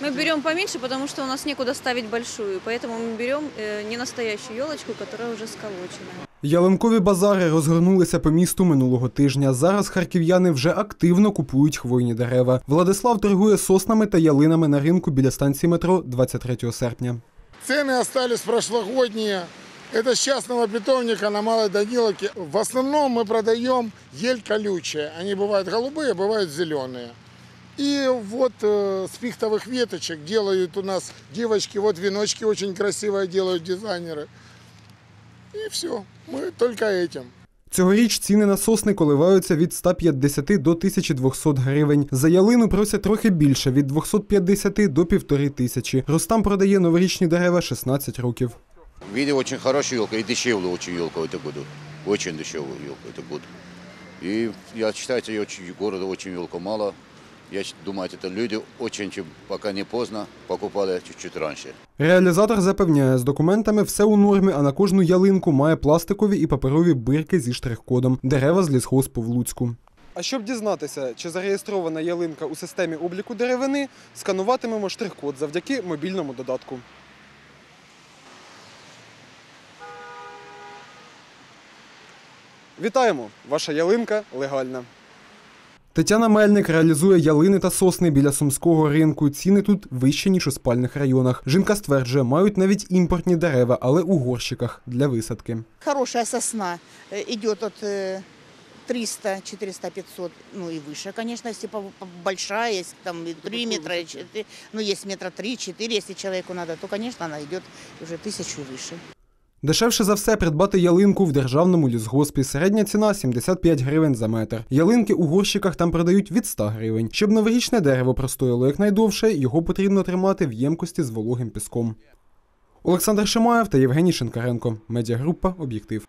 Мы берем поменьше, потому что у нас некуда ставить большую, поэтому мы берем э, не настоящую елочку, которая уже сколочена. Ялинкові базари розгорнулися по місту минулого тижня. Зараз харків'яни вже активно купують хвойні дерева. Владислав торгує соснами та ялинами на ринку біля станції метро 23 серпня. Цены остались прошлогодние. Это с частного питомника на Малой Даниловке. В основном мы продаем ель колючая. Они бывают голубые, бывают зеленые. И вот э, с пихтовых веточек делают у нас девочки, вот веночки очень красивые делают дизайнеры. И все, мы только этим. Цьогоріч ціни на сосни коливаються від 150 до 1200 гривень. За ялину просять трохи більше від 250 до 1500. Рустам продає новорічні дерева 16 років. Видел очень хорошую елку и дешевую очень елку в этом году. Очень дешевую елку в этом году. И я считаю, что очень, города очень елку мало. Я думаю, это люди очень, чем пока не поздно, покупали чуть-чуть раньше. Реалізатор запевняє, з документами все у нормі, а на кожну ялинку має пластикові і паперові бирки зі штрих-кодом. Дерева з лісгоспу в Луцьку. А щоб дізнатися, чи зареєстрована ялинка у системі обліку деревини, скануватимемо штрих-код завдяки мобільному додатку. Вітаємо! Ваша ялинка легальна. Тетяна Мельник реалізує ялини та сосни біля сумського ринку. Ціни тут вищі, ніж у спальних районах. Жінка стверджує, мають навіть імпортні дерева, але у горщиках для висадки. Хорошая сосна э, идет от э, 300, 400, 500, ну и выше, конечно, если по- по- большая, есть там и 3 метра, и 4, ну есть метра 3-4, если человеку надо, то, конечно, она идет уже тысячу и выше. Дешевше за все придбати ялинку в державному лісгоспі. Середня ціна 75 гривень за метр. Ялинки у горщиках там продають від 100 гривень. Щоб новорічне дерево простояло якнайдовше, його потрібно тримати в ємкості з вологим піском. Олександр Шимаєв та Євгеній Шинкаренко. Медіагрупа Об'єктив.